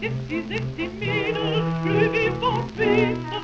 dipsy, dipsy, middle, ruby, bumpy,